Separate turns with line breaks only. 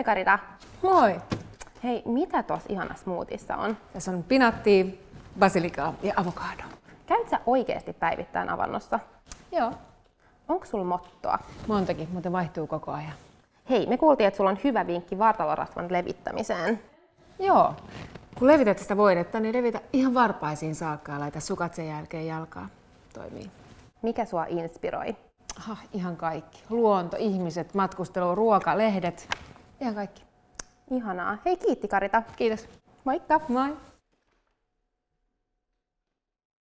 Moi Karita.
Moi!
Hei, mitä tuossa ihana smoothissa on?
Tässä on pinattia, basilikaa ja avokado.
Käyt sä oikeasti päivittäin avannossa?
Joo.
Onko sulla mottoa?
Montakin, mutta vaihtuu koko ajan.
Hei, me kuultiin, että sulla on hyvä vinkki vartalorasvan levittämiseen.
Joo. Kun levität sitä voidetta, niin levitä ihan varpaisiin saakka ja laita sukat sen jälkeen jalkaa. Toimii.
Mikä sua inspiroi?
Aha, ihan kaikki. Luonto, ihmiset, matkustelu, ruoka, lehdet. Ihan kaikki.
Ihanaa. Hei, kiitti Karita.
Kiitos.
Moikka!
Moi!